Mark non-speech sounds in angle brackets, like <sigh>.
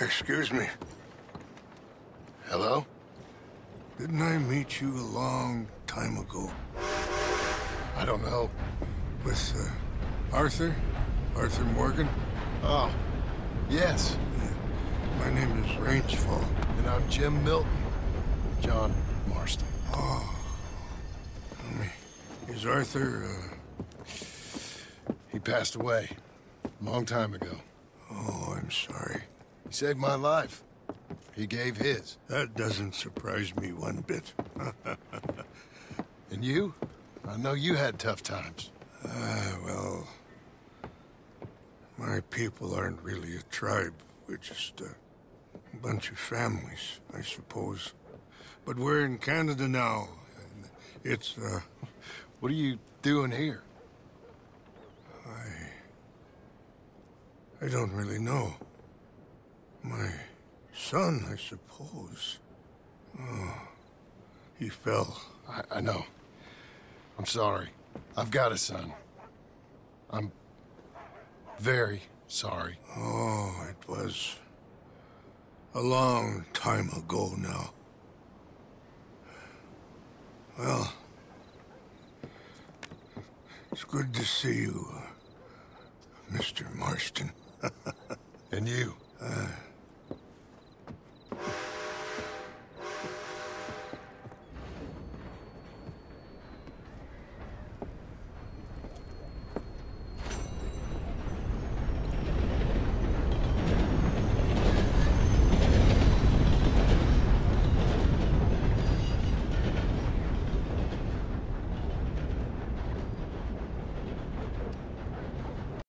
Excuse me. Hello? Didn't I meet you a long time ago? I don't know. With, uh, Arthur? Arthur Morgan? Oh, yes. My name is Rains Fall. And I'm Jim Milton. John Marston. Oh. Is Arthur, uh... He passed away. A long time ago. Oh, I'm sorry. He saved my life. He gave his. That doesn't surprise me one bit. and you? I know you had tough times. Ah, uh, well... My people aren't really a tribe. We're just a bunch of families, I suppose. But we're in Canada now, and it's, uh... What are you doing here? I... I don't really know. My son, I suppose. Oh, he fell. I, I know. I'm sorry. I've got a son. I'm very sorry. Oh, it was a long time ago now. Well, it's good to see you, Mr. Marston. <laughs> and you. Uh,